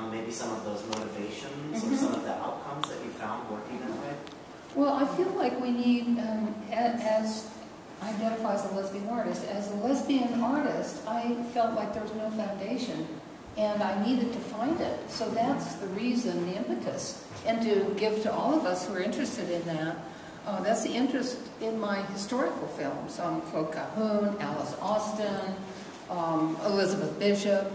um, maybe some of those motivations Mhm. or some of the outcomes that you found working that way? Well, I feel like we need, um, as I identify as a lesbian artist, as a lesbian artist, I felt like there was no foundation, and I needed to find it. So that's the reason, the impetus, and to give to all of us who are interested in that. Uh, that's the interest in my historical films, um, Claude Cahun, Alice Austen, um, Elizabeth Bishop,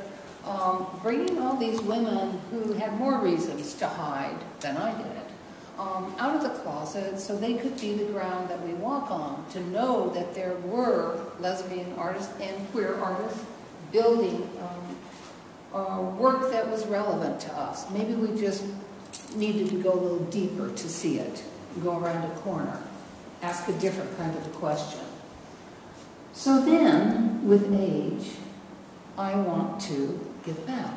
um, bringing all these women who had more reasons to hide than I did um, out of the closet so they could be the ground that we walk on, to know that there were lesbian artists and queer artists building um, uh, work that was relevant to us. Maybe we just needed to go a little deeper to see it, go around a corner, ask a different kind of a question. So then, with age, I want to give back.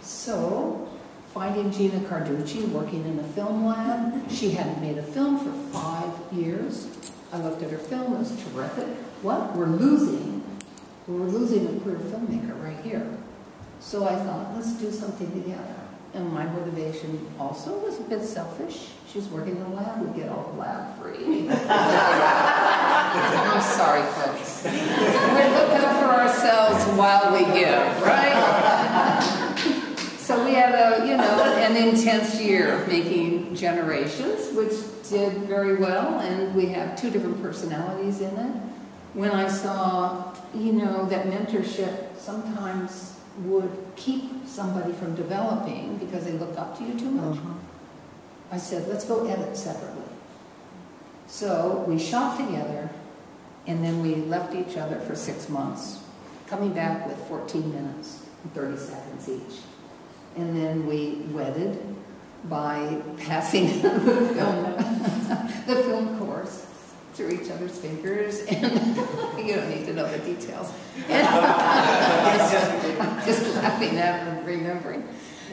So finding Gina Carducci working in a film lab. She hadn't made a film for five years. I looked at her film, it was terrific. What? We're losing, we're losing a queer filmmaker right here. So I thought, let's do something together. And my motivation also was a bit selfish. She's working in a lab, we get all the lab free. I'm sorry, folks. We're looking for ourselves while we give, right? So we had a, you know, an intense year of making Generations, which did very well, and we have two different personalities in it. When I saw, you know, that mentorship sometimes would keep somebody from developing because they look up to you too much, uh-huh. I said, let's go edit separately. So we shot together, and then we left each other for six months, coming back with 14 minutes and 30 seconds each. And then we wedded by passing the film, the film course through each other's fingers, and you don't need to know the details. And just laughing at and remembering.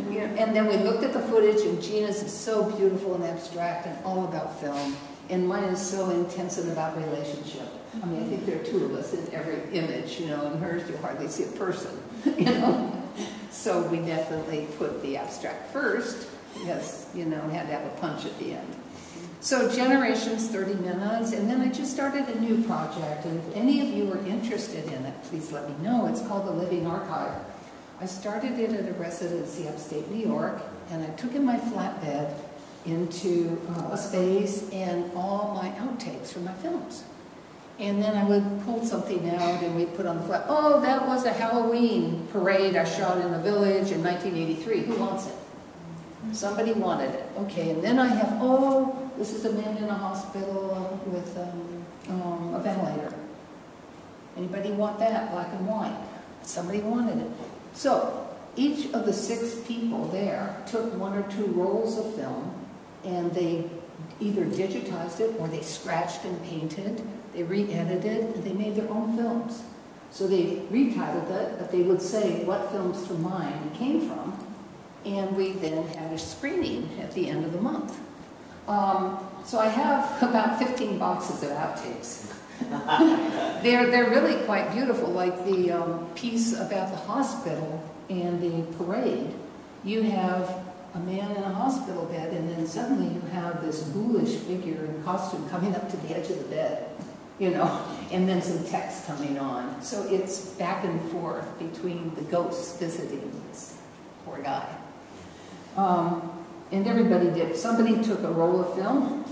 You know, and then we looked at the footage, and Gina's is so beautiful and abstract and all about film, and mine is so intense and about relationship. I mean, I think there are two of us in every image, you know, and hers you hardly see a person, you know. So we definitely put the abstract first, because, you know, had to have a punch at the end. So Generations, 30 minutes, and then I just started a new project, and if any of you are interested in it, please let me know. It's called The Living Archive. I started it at a residency upstate New York, and I took in my flatbed into uh, a space and all my outtakes from my films. And then I would pull something out and we'd put on the flat, oh, that was a Halloween parade I shot in the village in 1983. Who wants it? Somebody wanted it. Okay, and then I have, oh, this is a man in a hospital with um, um, a ventilator. Anybody want that, black and white? Somebody wanted it. So each of the six people there took one or two rolls of film and they either digitized it or they scratched and painted, they re-edited, and they made their own films. So they retitled it, but they would say what films from mine came from, and we then had a screening at the end of the month. Um, so I have about 15 boxes of outtakes. they're, they're really quite beautiful, like the um, piece about the hospital and the parade. You have a man in a hospital bed, and then suddenly you have this ghoulish figure in costume coming up to the edge of the bed, you know, and then some text coming on. So it's back and forth between the ghosts visiting this poor guy. Um, and everybody did. Somebody took a roll of film,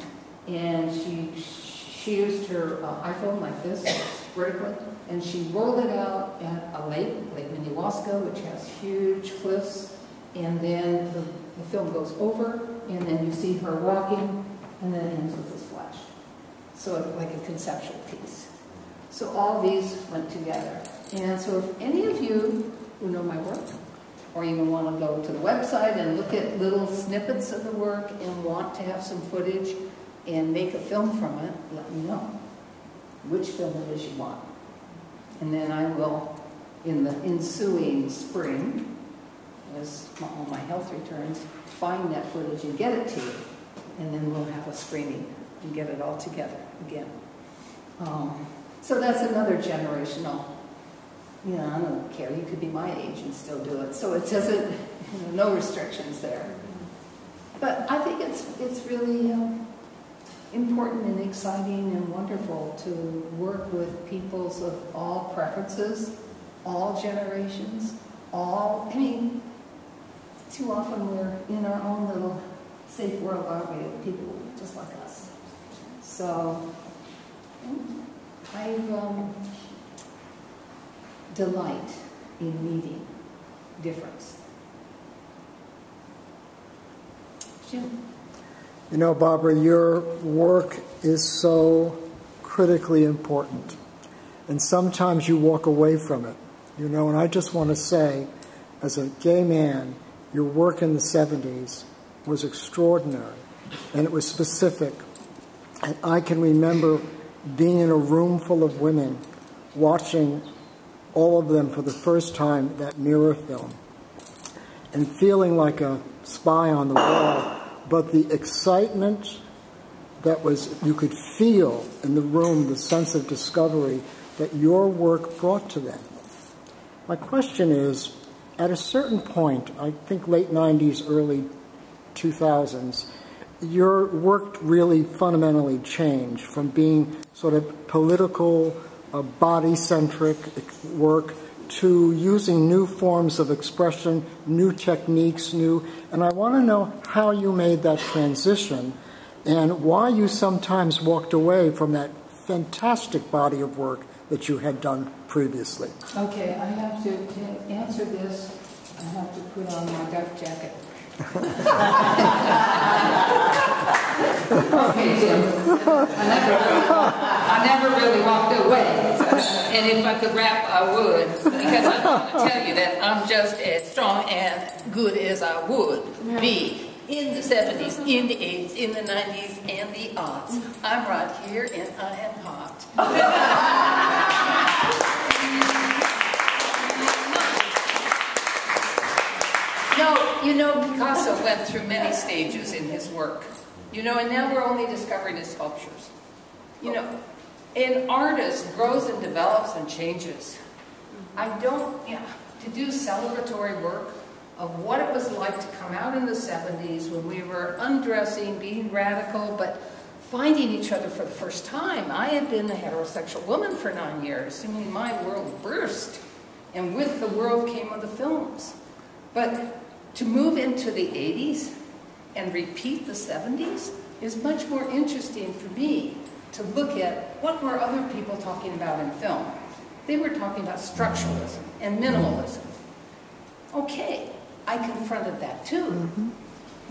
and she she used her uh, iPhone like this, vertically, and she rolled it out at a lake, Lake Minnewaska, which has huge cliffs, and then the, the film goes over, and then you see her walking, and then it ends with this flash. So it's like a conceptual piece. So all these went together. And so if any of you who know my work, or even want to go to the website and look at little snippets of the work and want to have some footage and make a film from it, let me know which film it is you want. And then I will, in the ensuing spring, as all my health returns, find that footage and get it to you. And then we'll have a screening and get it all together again. Um, so that's another generational, you know, I don't care, you could be my age and still do it. So it doesn't, you know, no restrictions there. But I think it's, it's really um, important and exciting and wonderful to work with peoples of all preferences, all generations, all, I mean, too often we're in our own little safe world, aren't we, of people just like us. So, I um, delight in meeting difference. Jim? You know, Barbara, your work is so critically important. And sometimes you walk away from it. You know, and I just want to say, as a gay man, your work in the 70s was extraordinary and it was specific. And I can remember being in a room full of women watching all of them for the first time that mirror film and feeling like a spy on the wall, but the excitement that was, you could feel in the room, the sense of discovery that your work brought to them. My question is, at a certain point, I think late 90s, early 2000s, your work really fundamentally changed from being sort of political, body centric work to using new forms of expression, new techniques, new. And I want to know how you made that transition and why you sometimes walked away from that fantastic body of work that you had done previously. Okay, I have to, to answer this, I have to put on my duck jacket. Okay, Jim. I never, I never really walked away. And if I could rap, I would. Because I'm going to tell you that I'm just as strong and good as I would be in the 70s, in the 80s, in the 90s, and the aughts. I'm right here and I am hot. No, you know, Picasso went through many stages in his work. You know, and now we're only discovering his sculptures. You know, an artist grows and develops and changes. I don't, yeah, to do celebratory work of what it was like to come out in the 70s when we were undressing, being radical, but finding each other for the first time. I had been a heterosexual woman for nine years. I mean, my world burst. And with the world came of the films. But to move into the 80s and repeat the 70s is much more interesting for me to look at what were other people talking about in film. They were talking about structuralism and minimalism. Okay, I confronted that too. Mm -hmm.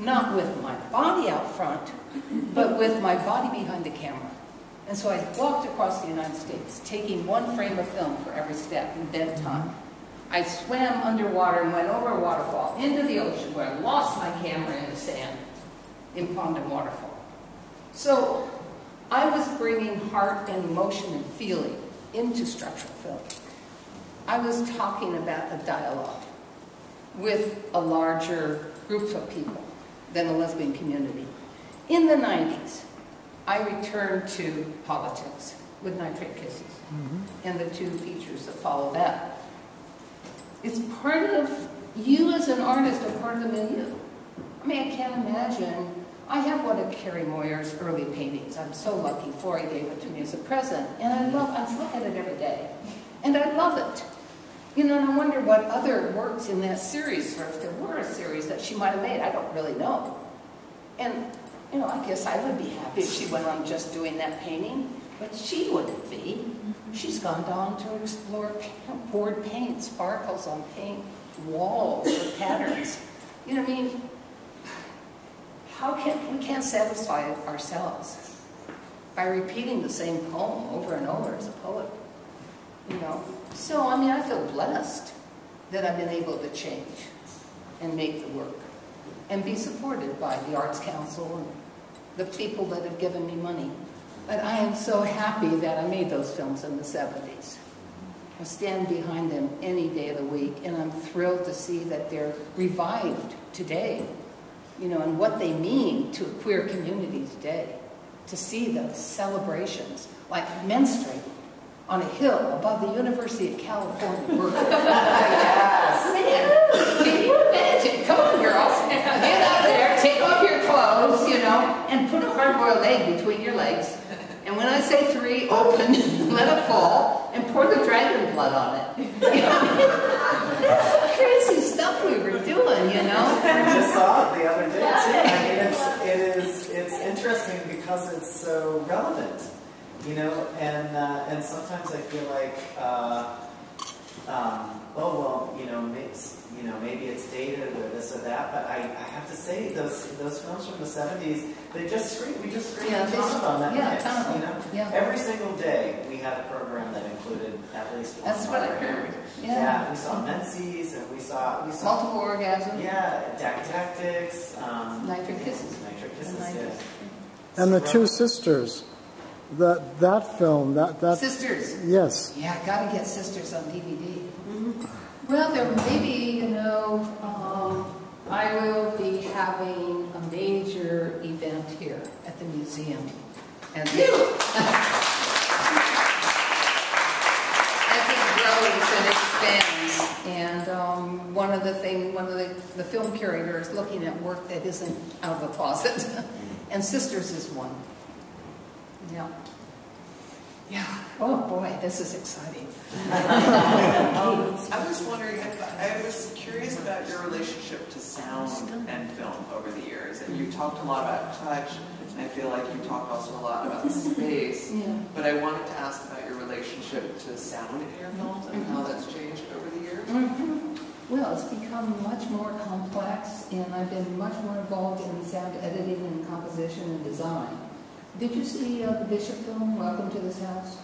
Not with my body out front, but with my body behind the camera. And so I walked across the United States, taking one frame of film for every step in Bent Time. I swam underwater and went over a waterfall into the ocean where I lost my camera in the sand in Pond and Waterfall. So I was bringing heart and emotion and feeling into structural film. I was talking about a dialogue with a larger group of people than the lesbian community. In the 90s, I returned to politics with Nitrate Kisses mm -hmm. and the two features that follow that. It's part of you as an artist are part of the milieu. I mean, I can't imagine. I have one of Carrie Moyer's early paintings. I'm so lucky. Florrie gave it to me as a present. And I love, I look at it every day. And I love it. You know, and I wonder what other works in that series, or if there were a series that she might have made. I don't really know. And, you know, I guess I would be happy if she went on just doing that painting. But she wouldn't be. She's gone on to explore board paint, sparkles on paint, walls, or patterns. You know what I mean? How can, we can't satisfy ourselves by repeating the same poem over and over as a poet. You know? So, I mean, I feel blessed that I've been able to change and make the work and be supported by the Arts Council and the people that have given me money. But I am so happy that I made those films in the 70s. I stand behind them any day of the week, and I'm thrilled to see that they're revived today, you know, and what they mean to a queer community today. To see the celebrations, like menstruating on a hill above the University of California. yes. Can you imagine? Come on, girls. Get out there, take off your clothes, you know, and put a hard-boiled egg between your legs say three, open, let it fall, and pour the dragon blood on it. That's Crazy stuff we were doing, you know? I just saw it the other day too. I mean, it's, it is, it's interesting because it's so relevant, you know, and, uh, and sometimes I feel like, uh, um, oh, well, you know, makes, you know, maybe it's dated or this or that, but I, I have to say, those, those films from the seventies, they just scream, we just scream Yeah, a ton of them that yeah, a mix, ton of them, you know? yeah. Every single day, we had a program that included at least one. That's what I heard, yeah. Yeah, we saw Menses and we saw, we saw Multiple orgasm, yeah, Dyketactics, um, Nitrate Kisses. Nitrate Kisses, And yeah. Nitrate. And the two sisters, that, that film, that, that, Sisters. yes. Yeah, gotta get Sisters on DVD. Well, there may be, you know, um, I will be having a major event here at the museum. As it, as it grows and expands. And um, one of the thing, one of the, the film curator is looking at work that isn't out of the closet. And Sisters is one. Yeah. Yeah. Oh, boy, this is exciting. Um, I was wondering, I I was curious about your relationship to sound and film over the years. And you talked a lot about touch, and I feel like you talked also a lot about space. Yeah. But I wanted to ask about your relationship to sound in your films and how that's changed over the years. Mhm. Well, it's become much more complex, and I've been much more involved in sound editing and composition and design. Did you see uh, the Bishop film, Welcome to This House?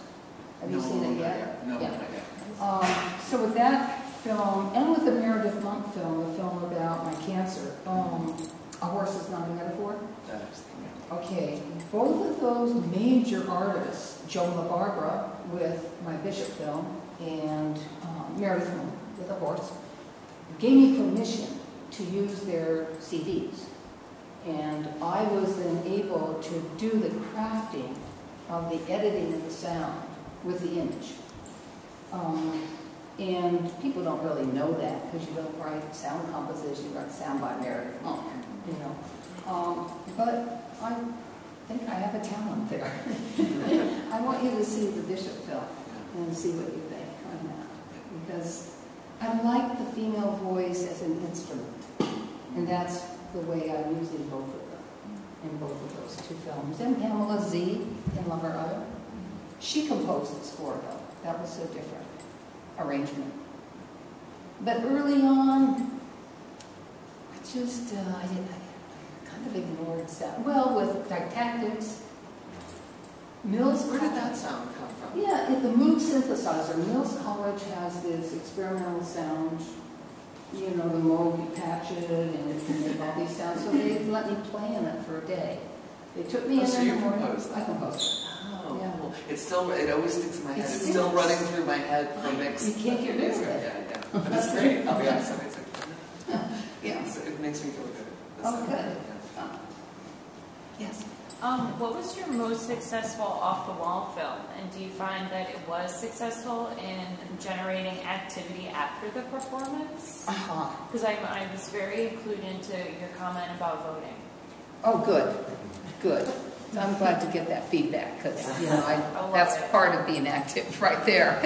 Have you No, seen it not yet? No, Yeah. not yet. Um, so with that film, and with the Meredith Monk film, the film about my cancer, um, A Horse is Not a Metaphor, That was the- Okay, both of those major artists, Joan La Barbara with my Bishop film and um, Meredith Monk with a horse, gave me permission to use their CDs. And I was then able to do the crafting of the editing of the sound with the image. Um, and people don't really know that because you don't write sound composition, you write sound by Monk, you know. Um, but I think I have a talent there. I want you to see the Bishop film and see what you think on that. Because I like the female voice as an instrument. And that's the way I'm using both of them in both of those two films. And Pamela Z in Lover Other. She composed the score though. That was so different arrangement. But early on, I just, uh, I didn't, I kind of ignored sound. Well, with Dyketactics, Mills. Where did that sound come from? Yeah, in the Moog synthesizer, Mills College has this experimental sound, you know, the Moog, you patch it, and it can make all these sounds, so they let me play in it for a day. They took me Oh, in so in the morning. composed I composed Oh, Yeah. cool. It's still, it always sticks in my head. It It's still running through my head from mixed. You can't get rid of Yeah, it. yeah. But that's great. I'll be honest. It's, it. Yeah. it's, it makes me feel good. The Oh, good. Yeah. Yes. Um, what was your most successful off-the-wall film, and do you find that it was successful in generating activity after the performance? Uh-huh. Because I, I was very clued into your comment about voting. Oh, good, good. I'm glad to get that feedback, because, you know, I I, that's it. part of being active, right there.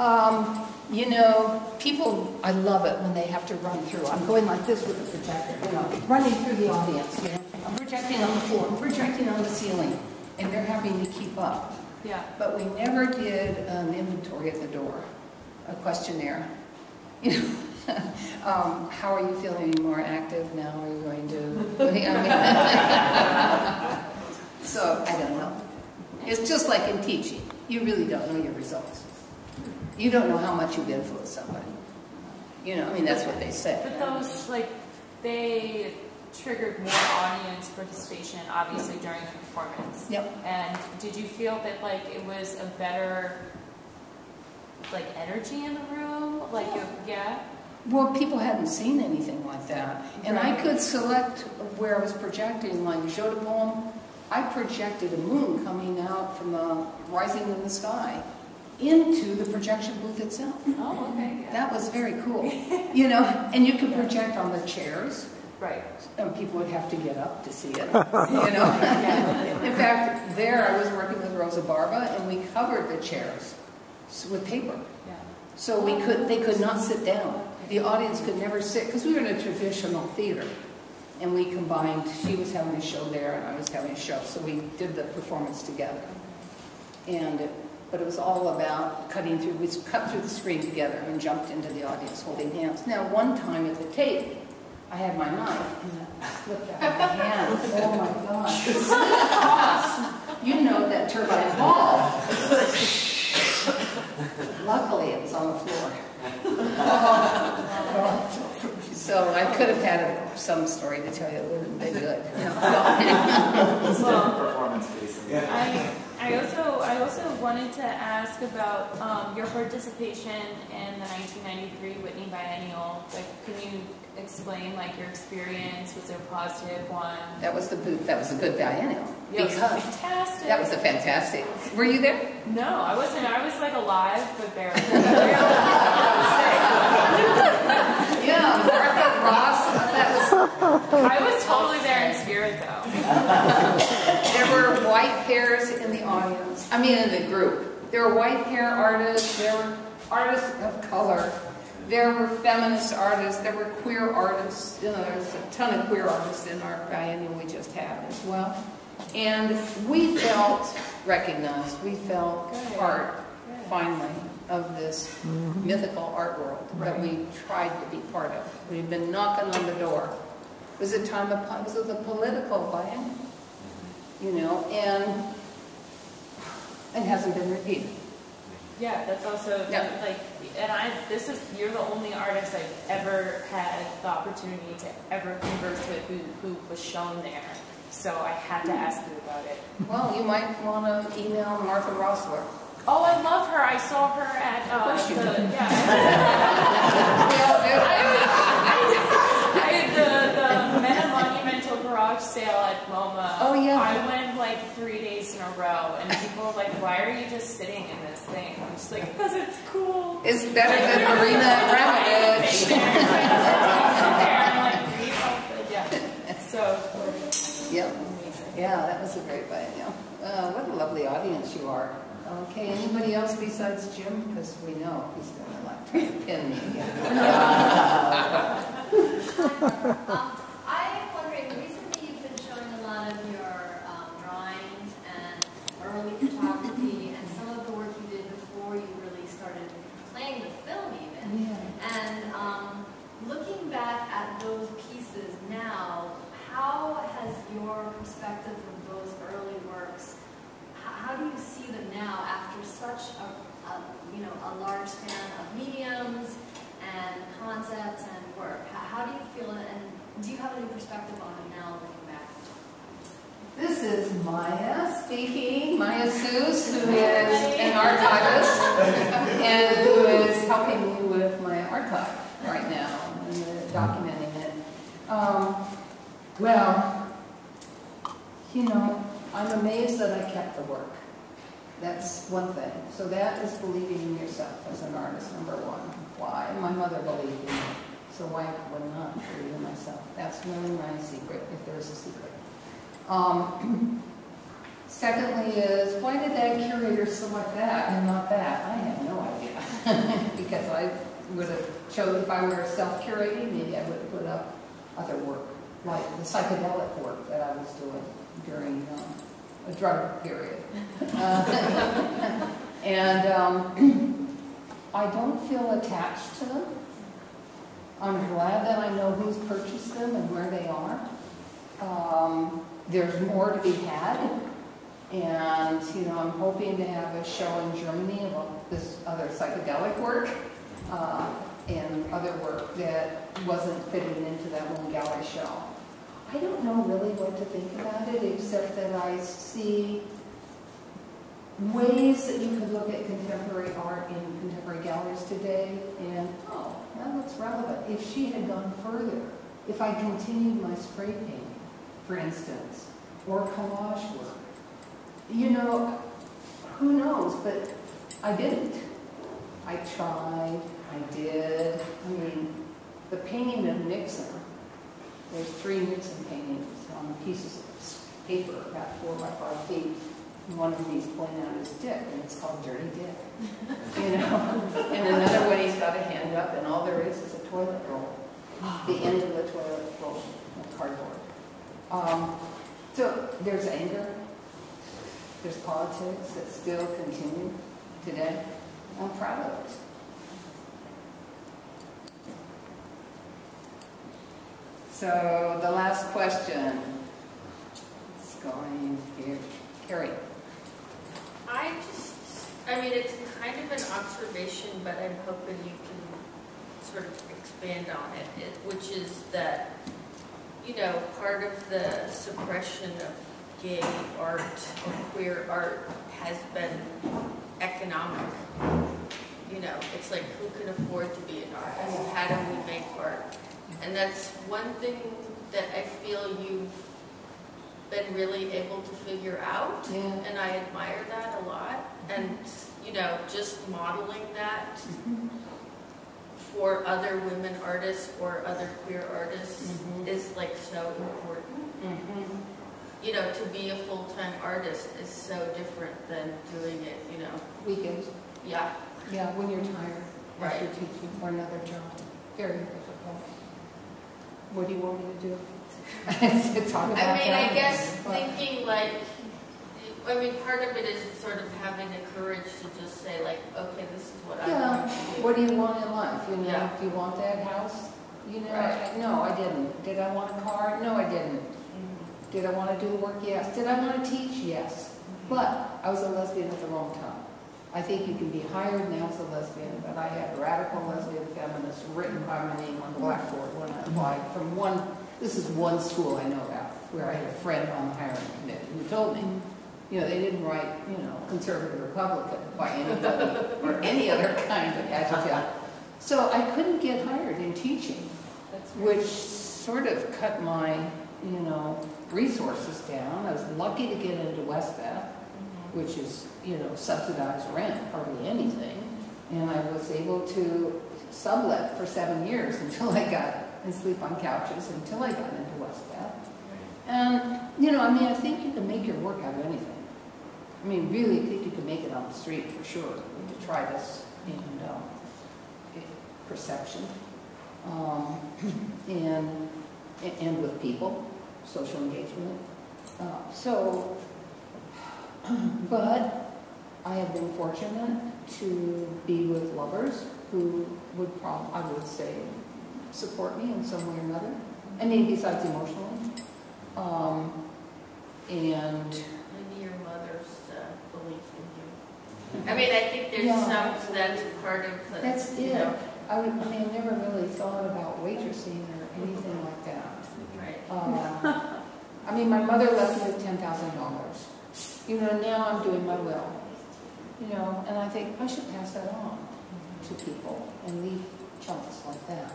Um, you know, people, I love it when they have to run through. I'm going like this with the projector, you know, running through the audience, you know. I'm projecting on the floor, I'm projecting on the ceiling, and they're having to keep up. Yeah. But we never did an inventory at the door, a questionnaire. You know, um, how are you feeling? Are you more active now? Are you going to? I mean, so I don't know. It's just like in teaching. You really don't know your results. You don't know how much you've influenced somebody. You know, I mean, that's what they say. But those, like, they triggered more audience participation, obviously, during the performance. Yep. And did you feel that, like, it was a better, like, energy in the room? Like, it- yeah? Well, people hadn't seen anything like that. And I could select where I was projecting, like Joe de Poem, I projected a moon coming out from the rising in the sky into the projection booth itself. Oh, okay. yeah. That was very cool. You know, and you could project on the chairs, Right. And people would have to get up to see it, you know? In fact, there I was working with Rosa Barba and we covered the chairs with paper. Yeah. So we could, they could not sit down. The audience could never sit, because we were in a traditional theater. And we combined, she was having a show there and I was having a show, so we did the performance together. And, it- but it was all about cutting through, we cut through the screen together and jumped into the audience holding hands. Now, one time at the tape, I had my knife and I slipped out of my hand. Oh my gosh. You know that turbine ball. Luckily, it was on the floor. So I could have had some story to tell you, it wouldn't have been good. It's not performance piece. I, I also I also wanted to ask about um, your participation in the 1993 Whitney Biennial. Like, can you explain like your experience? Was it a positive one? That was the, boot that was a good biennial. Yeah, it was Because, fantastic. that was a fantastic. Were you there? no, I wasn't. I was like alive, but barely. Yeah, Martha Rosler, that was I was totally there in spirit, though. There were white hairs in the audience, I mean, in the group. There were white hair artists, there were artists of color, there were feminist artists, there were queer artists. You know, there's a ton of queer artists in our biennial we just had as well. And we felt recognized, we felt Good. part, Good. finally, of this mm-hmm. mythical art world that we tried to be part of. We've been knocking on the door. It was a time of, it was a political biennial you know, and it hasn't been repeated. Yeah, that's also Yeah. like, and I. This is you're the only artist I've ever had the opportunity to ever converse with who who was shown there. So I had to ask you about it. Well, you might want to email Martha Rosler. Oh, I love her. I saw her at uh, course you the yeah. Well, I, the, the Meta Monumental Garage Sale at MoMA. Oh, yeah. I went like three days in a row, and people were like, "Why are you just sitting in this thing?" I'm just like, "Because it's cool." it's better than Marina Abramović. I'm like, "Read all the-" yeah. So Yep. Yeah, that was a great biennial. Uh, what a lovely audience you are. Okay, anybody else besides Jim? Because we know he's going to like to pin me again. Um, I'm wondering, recently you've been showing a lot of your um, drawings and early photography and some of the work you did before you really started playing the film even. Yeah. And um, looking back at those pieces now, how has your perspective of those early works, how, how do you see them now after such a, a, you know, a large span of mediums and concepts and work? How, how do you feel it and do you have any perspective on it now looking back? This is Maya speaking, Maya Seuss, who is an archivist and who is helping me with my archive right now and documenting it. Um, well, you know, I'm amazed that I kept the work. That's one thing. So that is believing in yourself as an artist, number one. Why? My mother believed in me. So why would not believe in myself? That's really my secret, if there's a secret. Um, secondly is, why did that curator select that and not that? I have no idea. because I would have chosen, if I were self-curating, maybe I would have put up other work, like the psychedelic work that I was doing during um, a drug period. Uh, and um, I don't feel attached to them. I'm glad that I know who's purchased them and where they are. Um, there's more to be had. And, you know, I'm hoping to have a show in Germany about this other psychedelic work uh, and other work that wasn't fitting into that one gallery show. I don't know really what to think about it, except that I see ways that you could look at contemporary art in contemporary galleries today and, oh, that looks relevant. If she had gone further, if I continued my spray painting, for instance, or collage work, you know, who knows, but I didn't. I tried, I did. I mean, the painting of Nixon There's three Nixon paintings on pieces of paper about four by five feet. And One of these pointing out his dick, and it's called Dirty Dick. You know? And another one, he's got a hand up, and all there is is a toilet roll. The end of the toilet roll of cardboard. Um, So there's anger, there's politics that still continue today. I'm proud of it. So the last question is going here. Carrie. I just, I mean, it's kind of an observation, but I'm hoping you can sort of expand on it, it- which is that, you know, part of the suppression of gay art or queer art has been economic. You know, it's like, who can afford to be an artist? How do we make art? And that's one thing that I feel you've been really able to figure out. Yeah. And I admire that a lot. And, you know, just modeling that for other women artists or other queer artists Mhm. is like so important. Mm-hmm. You know, to be a full-time artist is so different than doing it, you know, Weekends. yeah. Yeah, when you're tired right. after teaching or another job. Very difficult. What do you want me to do? Talk about I mean, I guess But- thinking like, I mean, part of it is sort of having the courage to just say like, okay, this is what I want to do. What do you want in life? You know, Yeah. do you want that house? You know, Right. I- no, I didn't. Did I want a car? No, I didn't. Did I want to do the work? Yes. Did I want to teach? Yes. But I was a lesbian at the wrong time. I think you can be hired now as a lesbian, but I had radical lesbian feminists written by my name on the blackboard when I applied from one, this is one school I know about, where I had a friend on the hiring committee who told me, you know, they didn't write, you know, conservative Republican by anybody or any other kind of adjective. So I couldn't get hired in teaching which sort of cut my, you know, resources down. I was lucky to get into Westbeth, Mhm. which is, you know, subsidized rent, hardly anything. And I was able to sublet for seven years until I got, and sleep on couches until I got into Westbeth. And, you know, I mean, I think you can make your work out of anything. I mean, really I think you can make it on the street for sure, to try this and, um, perception. Um, and, and with people, social engagement. Uh, so, but I have been fortunate to be with lovers who would prob, I would say, support me in some way or another. I mean, besides emotionally. Um, and Maybe your mother's uh, belief in you. I mean, I think there's Yeah. some, that's part of the, that's it. know, I would, I mean, I never really thought about waitressing or anything like that. Uh, I mean, my mother left me ten thousand dollars. You know, now I'm doing my will. You know, and I think I should pass that on to people and leave chunks like that.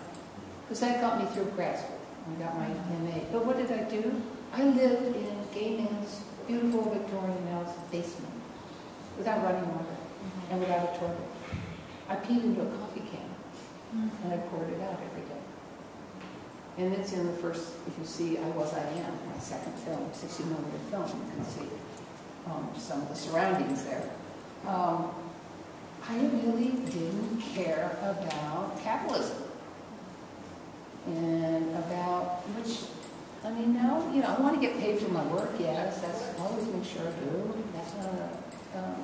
Because that got me through grad school. I got my MA. But what did I do? I lived in gay man's beautiful Victorian house basement without running water and without a toilet. I peed into a coffee can and I poured it out every day. And it's in the first, if you see I Was I Am, my second film, 60 millimeter film, you can see um, some of the surroundings there. Um, I really didn't care about capitalism and about which, I mean, now, you know, I want to get paid for my work, yes, that's, always make sure I do, that's not a, um,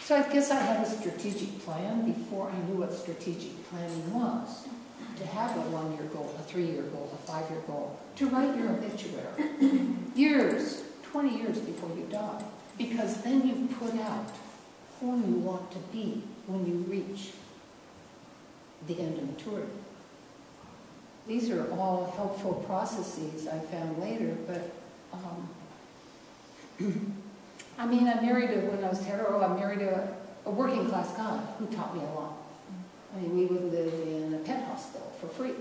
so I guess I had a strategic plan before I knew what strategic planning was. To have a one-year goal, a three-year goal, a five-year goal, to write your obituary. Years, 20 years before you die. Because then you've put out who you want to be when you reach the end of maturity. These are all helpful processes I found later, but um, I mean, I married a, when I was hetero, I married a, a working class guy who taught me a lot. I mean, we would live in a pet hospital for free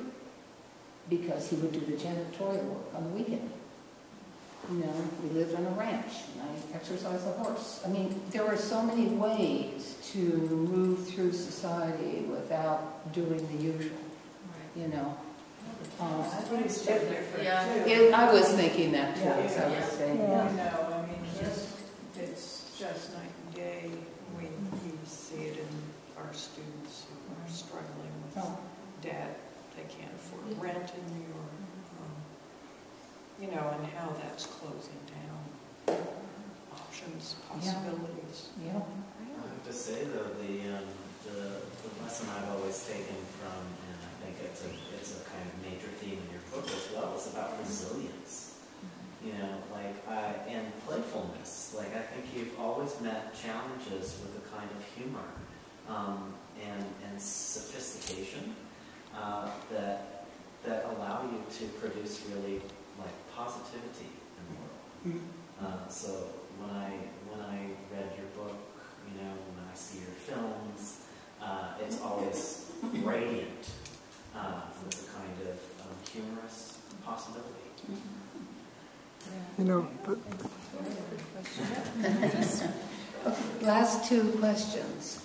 because he would do the janitorial work on the weekend. You know, we lived on a ranch and I exercised a horse. I mean, there are so many ways to move through society without doing the usual, you know. Um, yeah. It- I was thinking that too, Yeah. as I was saying. You know, I mean, just, it's just night and day. We, we see it in our students who are struggling with Oh. debt. They can't afford rent in New York. um, You know, and how that's closing down options, possibilities. Yeah. I have to say though, the, um, the, the lesson I've always taken from, and I think it's a, it's a kind of major theme in your book as well, is about resilience. You know, like, I, and playfulness. Like, I think you've always met challenges with a kind of humor, um, and, and sophistication, uh, that, that allow you to produce really, like, positivity in the world. Uh, so when I when I read your book, you know, when I see your films, uh, it's always radiant uh, with a kind of um, humorous possibility. You know, but Last two questions.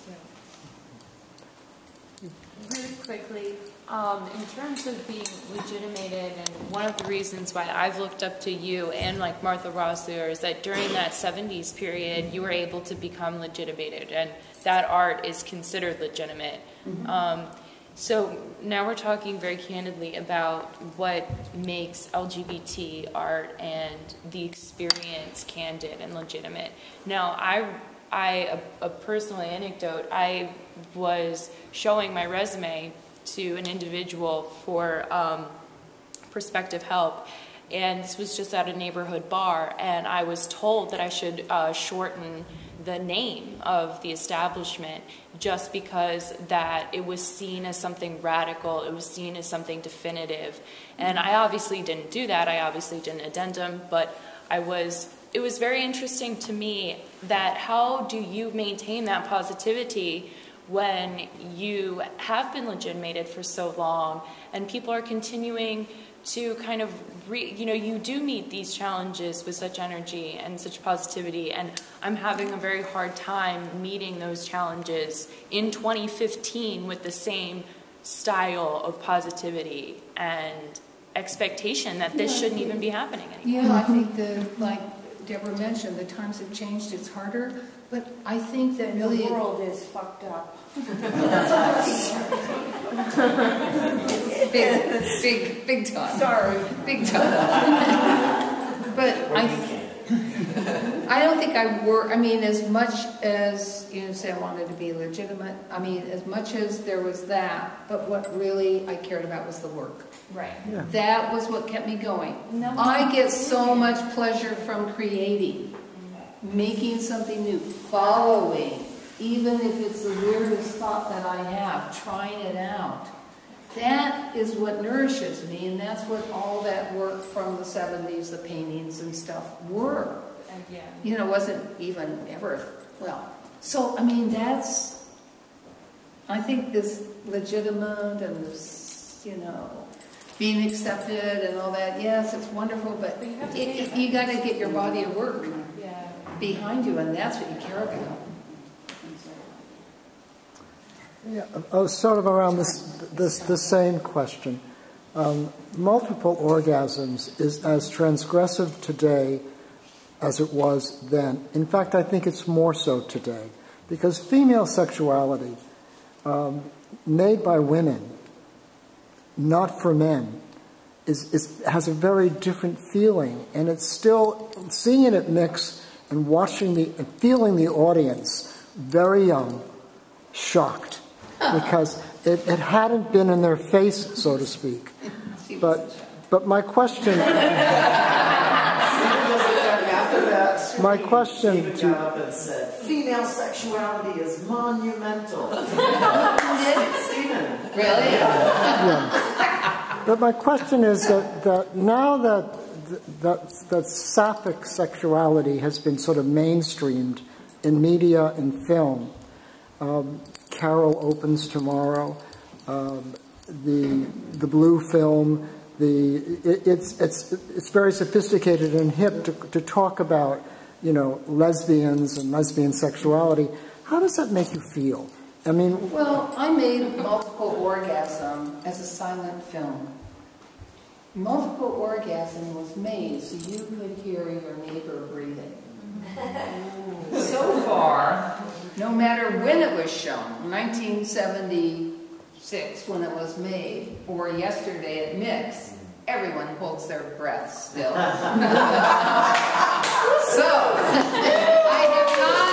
Really quickly, um, in terms of being legitimated, and one of the reasons why I've looked up to you and like Martha Rosler is that during that 70s period, you were able to become legitimated, and that art is considered legitimate. Um, so now we're talking very candidly about what makes LGBT art and the experience candid and legitimate. Now, I, I a, a personal anecdote, I was showing my resume to an individual for um, prospective help, and this was just at a neighborhood bar, and I was told that I should uh, shorten the name of the establishment just because that it was seen as something radical, it was seen as something definitive. And I obviously didn't do that. I obviously didn't addendum, but I was it was very interesting to me that how do you maintain that positivity when you have been legitimated for so long and people are continuing to kind of re, you know you do meet these challenges with such energy and such positivity and i'm having a very hard time meeting those challenges in 2015 with the same style of positivity and expectation that this shouldn't even be happening anymore. Yeah, I think the, like Deborah mentioned, the times have changed, it's harder, but I think that really. The world is fucked up. Big, big, big time. Sorry. Big time. But I, I don't think I work, I mean, as much as, you know, say I wanted to be legitimate, I mean, as much as there was that, but what really I cared about was the work. right yeah. That was what kept me going. No, I get so much pleasure from creating, making something new, following, even if it's the weirdest thought that I have, trying it out. That is what nourishes me, and that's what all that work from the 70s, the paintings and stuff, were. yeah You know, wasn't even ever, well, so, I mean, that's, I think this legitimate and this, you know, being accepted and all that, yes, it's wonderful, but But you it- pay it- for you gotta get your body of work yeah behind you, and that's what you care about. Yeah, oh, sort of around this, this, the same question. Um, multiple orgasms is as transgressive today as it was then. In fact, I think it's more so today because female sexuality, um, made by women, not for men, is, is, has a very different feeling, and it's still seeing it mix and watching the and feeling the audience very young, shocked because it, it hadn't been in their face, so to speak. But, but my question, my question to, up said, "Female sexuality is monumental." Stephen, Really? yeah. But my question is that, that now that, that, that sapphic sexuality has been sort of mainstreamed in media and film, um, Carol opens tomorrow, um, the, the blue film, the, it, it's, it's, it's very sophisticated and hip to, to talk about, you know, lesbians and lesbian sexuality. How does that make you feel? I mean, Well, I made Multiple Orgasm as a silent film. multiple orgasm was made so you could hear your neighbor breathing. So far, no matter when it was shown, 1976 when it was made, or yesterday at Mix, everyone holds their breath still. so, I have not